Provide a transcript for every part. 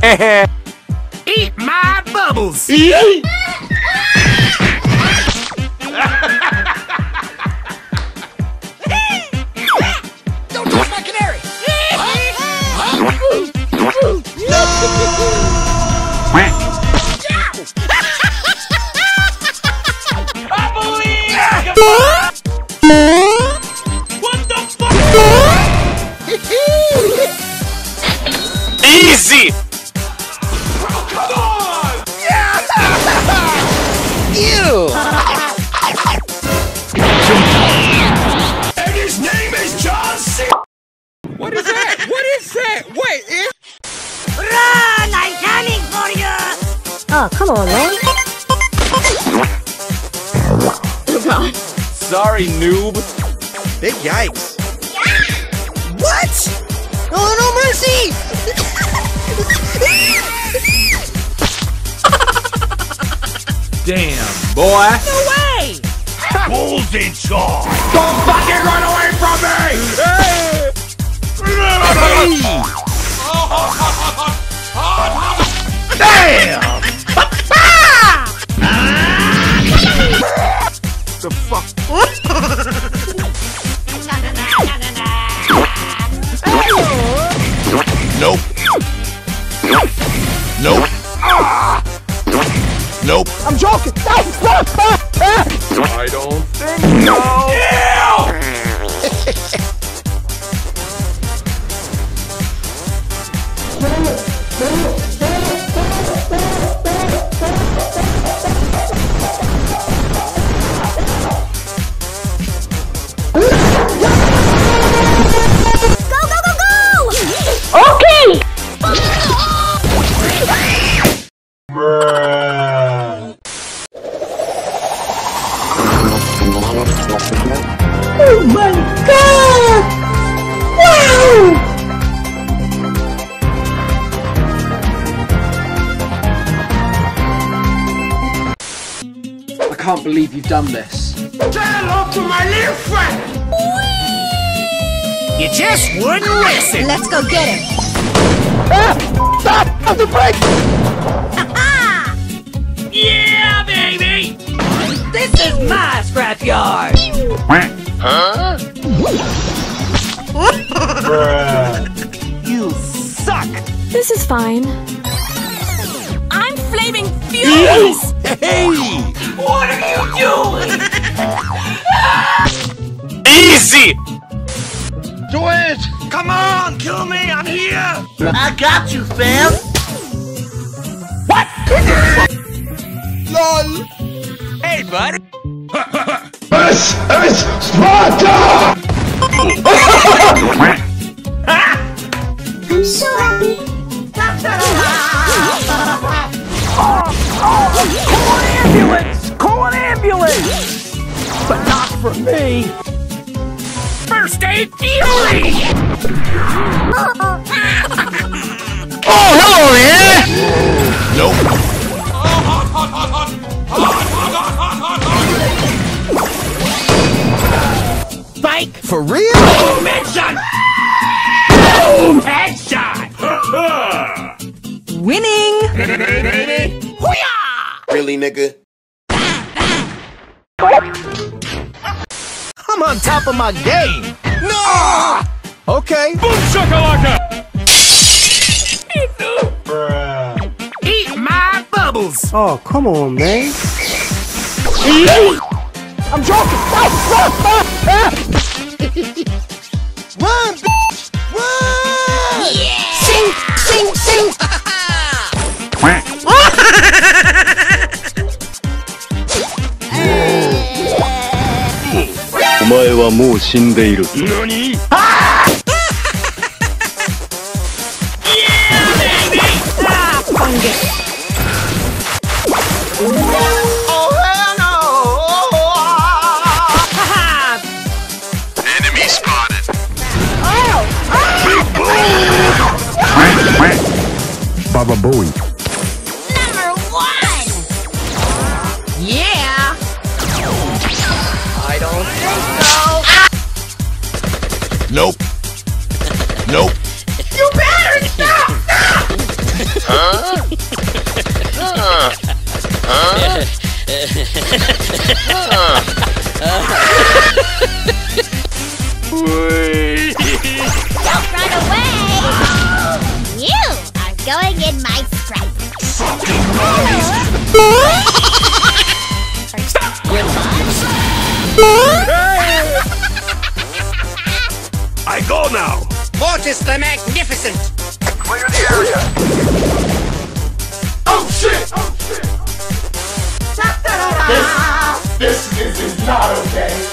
Eat my bubbles! Come on, man. Sorry, noob. Big yikes. What? Oh, no mercy! Damn, boy. No way! Bulls in charge. Don't fucking run away from me! Damn! Nope. I'm joking. No. I don't think so. Go, can't believe you've done this. Say hello to my little friend! You just wouldn't listen! Let's go get him! Ah! Stop! Ah! the break! Ha Yeah, baby! This is my scrapyard! You suck! This is fine. I'm flaming furious! Hey! What are you doing? Easy! Do it! Come on, kill me, I'm here! I got you, fam! What? LOL! Hey, buddy! This is Sparta! But for me! First aid oh, fury! Nope. Spike! For real? Boom headshot! Boom headshot! Winning! Really, nigga? I'm on top of my game! No! Okay. Boom shakalaka! Eat my bubbles! Oh, come on, man. Run, bitch! Run! ババボーイ。Nope. Nope. You better stop! Stop. Huh? Huh? Huh? Don't run away! You are going in my stripe. Mortis the Magnificent! Clear the area. Oh shit! Oh shit! This, this is not okay.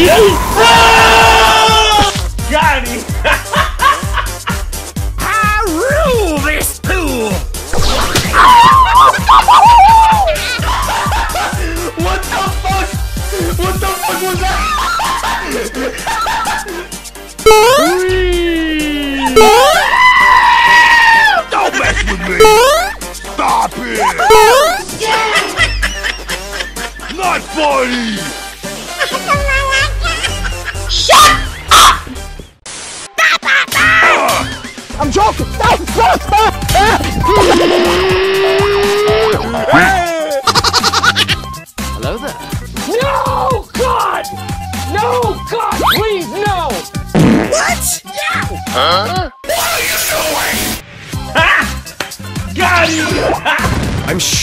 Got Don't mess with me. Stop it. Not funny.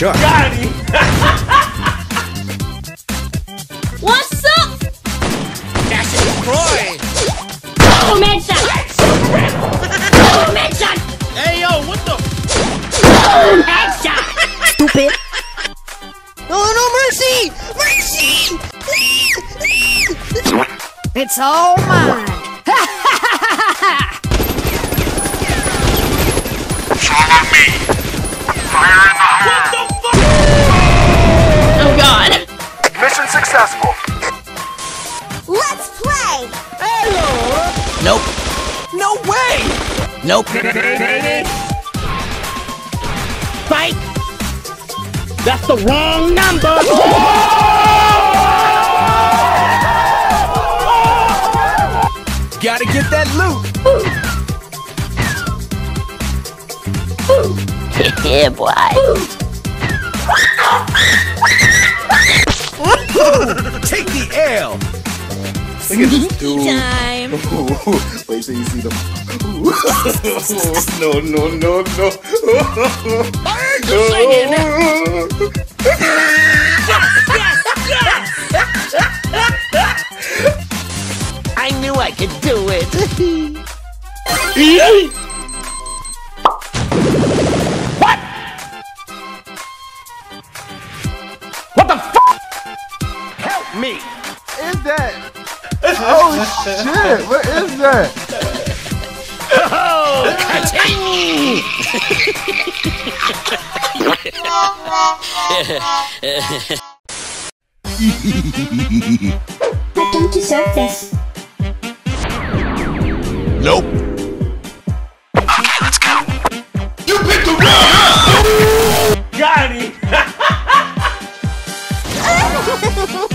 Him! Got him! What's up? Dash and destroy! Boom headshot! Boom headshot! Hey yo, what the? Boom headshot! Stupid. No, no mercy! Mercy! It's all mine! Nope. Fight! That's the wrong number! Gotta get that loot. Yeah, boy. Take the L. Time. Wait till you see them. no, no, no, no. I knew I could do it. Oh shit! What is that? Welcome to surface. Nope. Okay, let's go. You picked the wrong Got him!